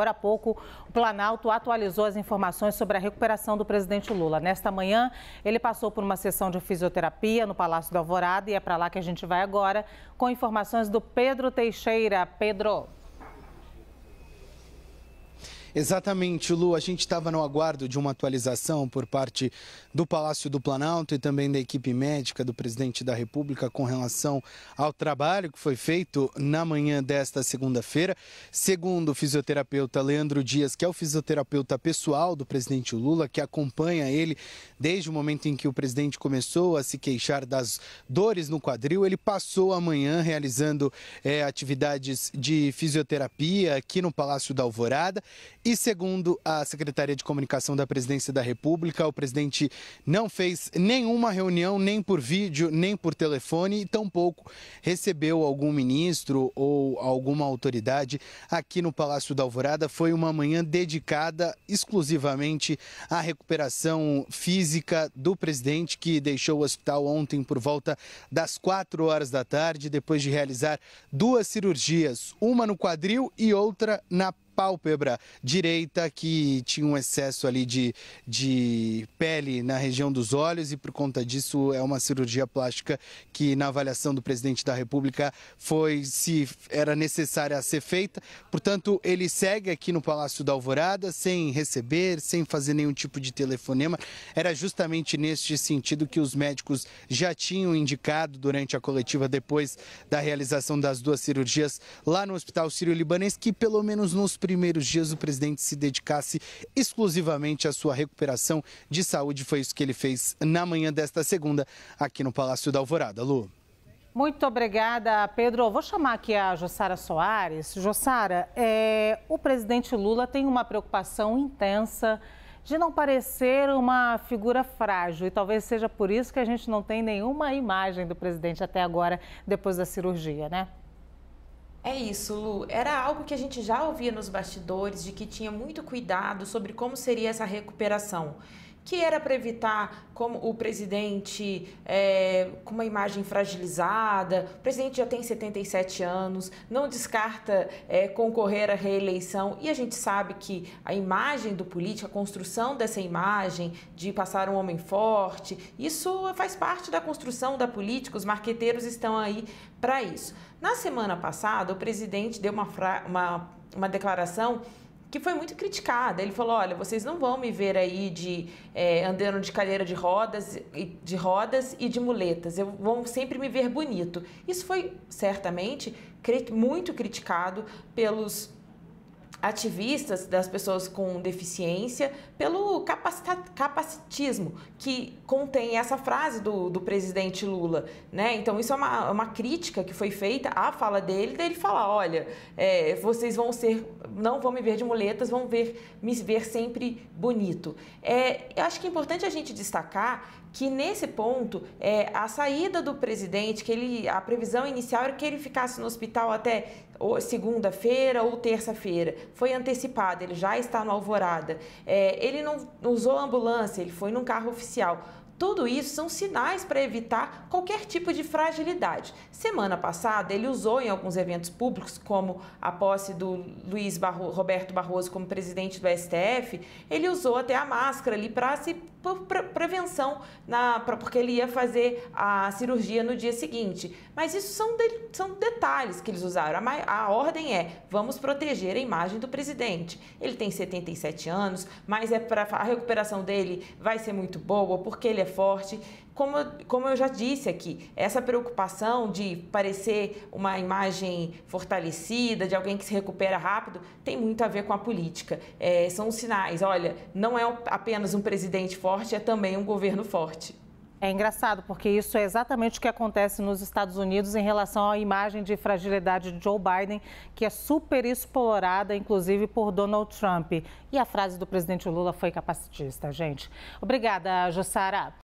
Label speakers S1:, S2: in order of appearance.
S1: agora há pouco o Planalto atualizou as informações sobre a recuperação do presidente Lula. Nesta manhã, ele passou por uma sessão de fisioterapia no Palácio do Alvorada e é para lá que a gente vai agora com informações do Pedro Teixeira. Pedro.
S2: Exatamente, Lu. A gente estava no aguardo de uma atualização por parte do Palácio do Planalto e também da equipe médica do presidente da República com relação ao trabalho que foi feito na manhã desta segunda-feira. Segundo o fisioterapeuta Leandro Dias, que é o fisioterapeuta pessoal do presidente Lula, que acompanha ele desde o momento em que o presidente começou a se queixar das dores no quadril, ele passou a manhã realizando é, atividades de fisioterapia aqui no Palácio da Alvorada e segundo a Secretaria de Comunicação da Presidência da República, o presidente não fez nenhuma reunião, nem por vídeo, nem por telefone, e tampouco recebeu algum ministro ou alguma autoridade aqui no Palácio da Alvorada. Foi uma manhã dedicada exclusivamente à recuperação física do presidente, que deixou o hospital ontem por volta das 4 horas da tarde, depois de realizar duas cirurgias, uma no quadril e outra na pálpebra direita que tinha um excesso ali de, de pele na região dos olhos e por conta disso é uma cirurgia plástica que na avaliação do presidente da República foi se era necessária ser feita. Portanto, ele segue aqui no Palácio da Alvorada sem receber, sem fazer nenhum tipo de telefonema. Era justamente neste sentido que os médicos já tinham indicado durante a coletiva depois da realização das duas cirurgias lá no Hospital Sírio-Libanês que pelo menos nos dias o presidente se dedicasse exclusivamente à sua recuperação de saúde. Foi isso que ele fez na manhã desta segunda aqui no Palácio da Alvorada. Lu.
S1: Muito obrigada, Pedro. Vou chamar aqui a Jossara Soares. Jossara, é, o presidente Lula tem uma preocupação intensa de não parecer uma figura frágil e talvez seja por isso que a gente não tem nenhuma imagem do presidente até agora, depois da cirurgia, né?
S3: É isso, Lu. Era algo que a gente já ouvia nos bastidores, de que tinha muito cuidado sobre como seria essa recuperação que era para evitar como o presidente é, com uma imagem fragilizada. O presidente já tem 77 anos, não descarta é, concorrer à reeleição e a gente sabe que a imagem do político, a construção dessa imagem de passar um homem forte, isso faz parte da construção da política. Os marqueteiros estão aí para isso. Na semana passada, o presidente deu uma, uma, uma declaração que foi muito criticada. Ele falou: olha, vocês não vão me ver aí de é, andando de cadeira de rodas, de rodas e de muletas. Eu vão sempre me ver bonito. Isso foi certamente muito criticado pelos ativistas das pessoas com deficiência pelo capacitismo que contém essa frase do, do presidente Lula, né? Então isso é uma, uma crítica que foi feita à fala dele, dele falar, olha, é, vocês vão ser, não vão me ver de muletas, vão ver, me ver sempre bonito. É, eu acho que é importante a gente destacar que nesse ponto é, a saída do presidente, que ele, a previsão inicial era que ele ficasse no hospital até segunda-feira ou terça-feira, foi antecipada, ele já está no Alvorada. É, ele não usou ambulância, ele foi num carro oficial. Tudo isso são sinais para evitar qualquer tipo de fragilidade. Semana passada, ele usou em alguns eventos públicos, como a posse do Luiz Barro, Roberto Barroso como presidente do STF, ele usou até a máscara ali para se por prevenção, na, pra, porque ele ia fazer a cirurgia no dia seguinte. Mas isso são, de, são detalhes que eles usaram. A, a ordem é: vamos proteger a imagem do presidente. Ele tem 77 anos, mas é para a recuperação dele vai ser muito boa porque ele é forte. Como, como eu já disse aqui, essa preocupação de parecer uma imagem fortalecida, de alguém que se recupera rápido, tem muito a ver com a política. É, são sinais. Olha, não é apenas um presidente forte, é também um governo forte.
S1: É engraçado, porque isso é exatamente o que acontece nos Estados Unidos em relação à imagem de fragilidade de Joe Biden, que é super explorada, inclusive, por Donald Trump. E a frase do presidente Lula foi capacitista, gente. Obrigada, Jussara.